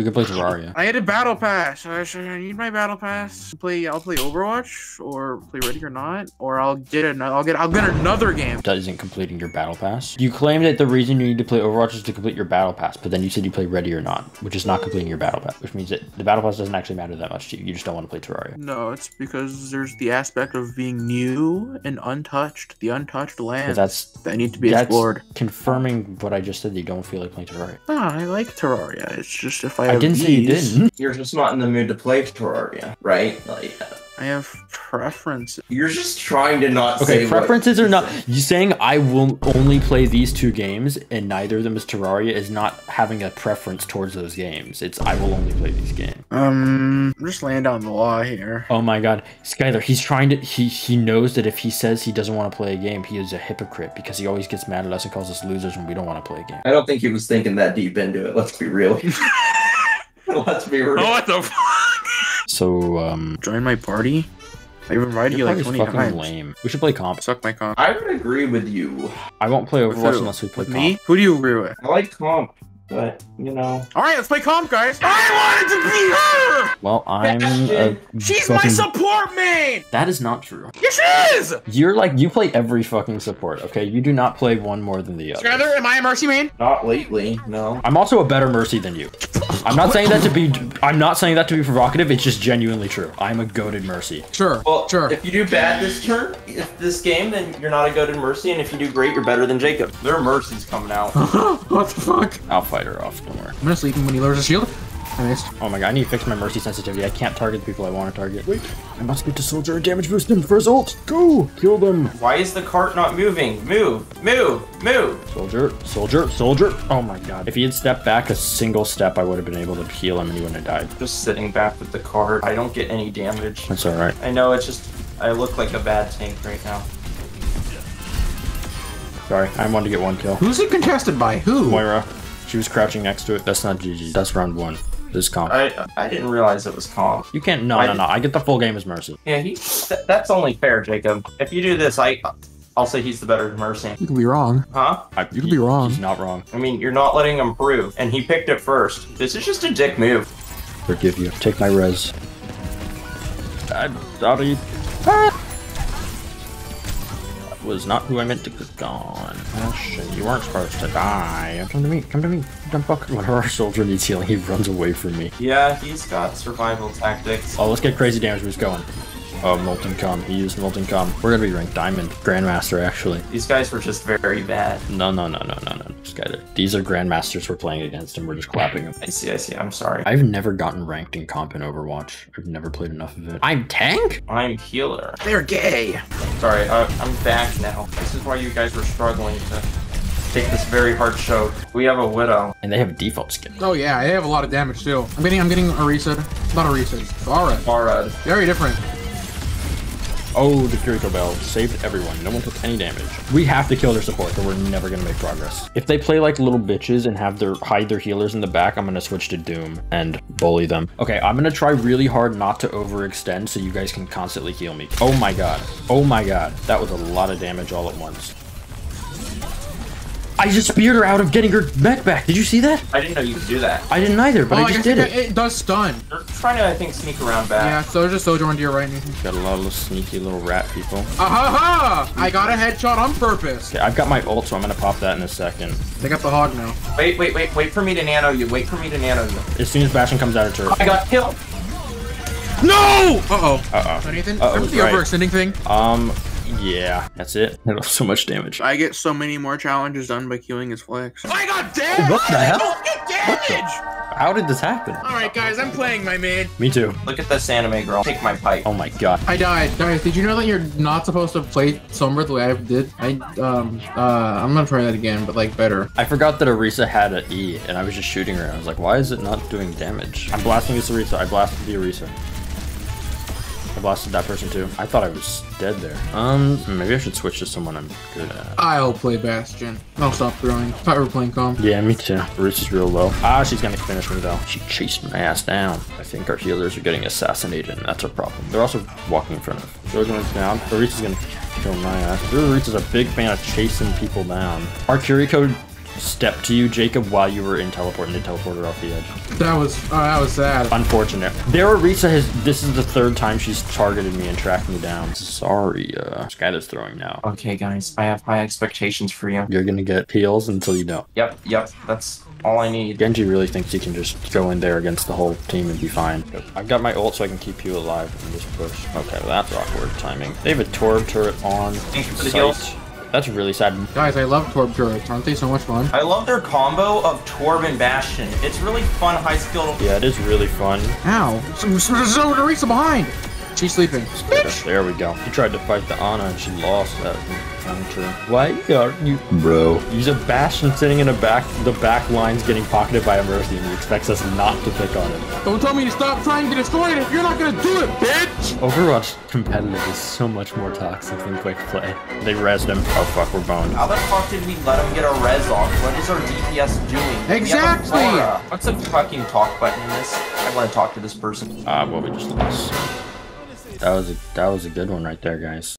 We could play Terraria. I had a battle pass. I should I need my battle pass. Play. I'll play Overwatch or play Ready or Not, or I'll get another. I'll get. I'll get another game. That isn't completing your battle pass. You claim that the reason you need to play Overwatch is to complete your battle pass, but then you said you play Ready or Not, which is not completing your battle pass, which means that the battle pass doesn't actually matter that much to you. You just don't want to play Terraria. No, it's because there's the aspect of being new and untouched, the untouched But land that's that need to be explored. confirming what I just said. That you don't feel like playing Terraria. Ah, I like Terraria. It's just if I, I didn't say you didn't. You're just not in the mood to play Terraria, right? Like, I have preferences. you're just trying to not Okay, say preferences are not. You saying I will only play these two games and neither of them is Terraria is not having a preference towards those games. It's I will only play these games. Um, I'm just laying down the law here. Oh my god, Skyler, he's trying to. He he knows that if he says he doesn't want to play a game, he is a hypocrite because he always gets mad at us and calls us losers when we don't want to play a game. I don't think he was thinking that deep into it. Let's be real. Let's be real. Oh, what the fuck? So um, Join my party? I've invited you your like 20 fucking times. lame. We should play comp. Suck my comp. I would agree with you. I won't play With Overwatch unless we play With comp. me? Who do you agree with? I like comp, but you know. Alright, let's play comp, guys. I wanted to be her! Well, I'm a She's my support main! That is not true. Yes, it is! You're like you play every fucking support. Okay, you do not play one more than the other. Skyler, am I a Mercy main? Not lately, no. I'm also a better Mercy than you. I'm not saying that to be. I'm not saying that to be provocative. It's just genuinely true. I'm a goaded Mercy. Sure. Well, sure. if you do bad this turn, if this game, then you're not a goaded mercy, and if you do great, you're better than Jacob. There are mercies coming out. what the fuck? I'll fight her off. Don't. I'm gonna sleep him when he lowers his shield. I missed. Oh my god, I need to fix my Mercy sensitivity. I can't target the people I want to target. Wait, I must get to Soldier and damage boost him for his ult. Go, kill them. Why is the cart not moving? Move, move, move. Soldier, soldier, soldier. Oh my god. If he had stepped back a single step, I would have been able to heal him and he wouldn't have died. Just sitting back with the cart. I don't get any damage. That's alright. I know it's just I look like a bad tank right now. Sorry, I wanted to get one kill. Who's it contested by? Who? Moira. She was crouching next to it. That's not GG. That's round one. This is comp. I I didn't realize it was calm. You can't. No, I no, no. I get the full game as Mercy. Yeah, he. Th- that's only fair, Jacob. If you do this, I, I'll say he's the better mercy. You could be wrong. Huh? I, You could be wrong. He's not wrong. I mean, you're not letting him prove, and he picked it first. This is just a dick move. Forgive you. Take my res. I'm sorry. Ah! That was not who I meant to click on. Oh shit, you weren't supposed to die. Come to me, come to me. Don't fuck. Whenever our soldier needs healing, he runs away from me. Yeah, he's got survival tactics. Oh, let's get crazy damage boost going. Oh, Molten Core. He used Molten Core. We're gonna be ranked Diamond. Grandmaster, actually. These guys were just very bad. No, no, no, no, no, no. Skyler. These are Grandmasters we're playing against, and we're just clapping them. I see, I see. I'm sorry. I've never gotten ranked in comp in Overwatch. I've never played enough of it. I'm tank? I'm healer. They're gay. Sorry, uh, I'm back now. This is why you guys were struggling to take this very hard choke. We have a widow. And they have a default skin. Oh yeah, they have a lot of damage too. I'm getting, I'm getting a reset. Not a reset. Alright. Farad. Very different. Oh, the Kiriko Bell saved everyone. No one took any damage. We have to kill their support or we're never gonna make progress. If they play like little bitches and have their hide their healers in the back, I'm gonna switch to Doom and bully them. Okay, I'm gonna try really hard not to overextend so you guys can constantly heal me. Oh my god. Oh my god. That was a lot of damage all at once. I just speared her out of getting her mech back. Did you see that? I didn't know you could do that. I didn't either, but oh, I just guess did it, it. it does stun. You're trying to, I think, sneak around back. Yeah, so there's a soldier on to your right. Nathan. Got a lot of little sneaky little rat people. Ah ha ha! I got a headshot on purpose. Okay, I've got my ult, so I'm gonna pop that in a second. They got the hog now. Wait, wait, wait, wait for me to nano you. Wait for me to nano you. As soon as Bastion comes out of turret. I got killed. No! Uh oh. Uh-oh. So Nathan, Uh-oh, remember the right. overextending thing? Um, yeah, that's it. That was so much damage. I get so many more challenges done by killing his flex. I got damage! What the hell? Don't get damage! How did this happen? Alright, guys, I'm playing my main. Me too. Look at this anime girl. Take my pipe. Oh my god. I died. Guys, did you know that you're not supposed to play Sombra the way I did? I, um, uh, I'm gonna try that again, but like better. I forgot that Orisa had an E, and I was just shooting her. I was like, why is it not doing damage? I'm blasting this Orisa. I blasted the Orisa. I blasted that person too. I thought I was dead there. Um, maybe I should switch to someone I'm good at. I'll play Bastion. I'll stop throwing. We were playing calm. Yeah, me too. Orisa's real low. Ah, she's gonna finish me though. She chased my ass down. I think our healers are getting assassinated, and that's our problem. They're also walking in front of. Going down. Orisa's gonna kill my ass. Orisa's a big fan of chasing people down. Our Kiriko step to you, Jacob, while you were in teleport, and they teleported off the edge. That was oh, that was sad. Unfortunate. There, Orisa has. This is the third time she's targeted me and tracked me down. Sorry, uh, Skylar's throwing now. Okay, guys, I have high expectations for you. You're gonna get heals until you don't. Yep, yep, that's all I need. Genji really thinks he can just go in there against the whole team and be fine. I've got my ult so I can keep you alive in this push. Okay, well, that's awkward timing. They have a Torb turret on Thank you for the site. Heals. That's really sad. Guys, I love Torb turrets. Aren't they so much fun? I love their combo of Torb and Bastion. It's really fun, high skill. Yeah, it is really fun. Ow! So, so, so Orisa behind. She's sleeping. There we go. He tried to fight the Ana and she lost that encounter. Why are you, bro? He's a Bastion sitting in a back. The back line's getting pocketed by a Mercy, and he expects us not to pick on him. Don't tell me to stop trying to destroy it if you're not gonna do it, bitch! Overwatch competitive is so much more toxic than quick play. They rezzed him. Oh fuck, we're boned. How the fuck did we let him get a res off? What is our DPS doing? We a Exactly! What's the fucking talk button in this? I want to talk to this person. Ah, well, we just lost. That was a that was a good one right there, guys.